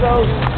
goes.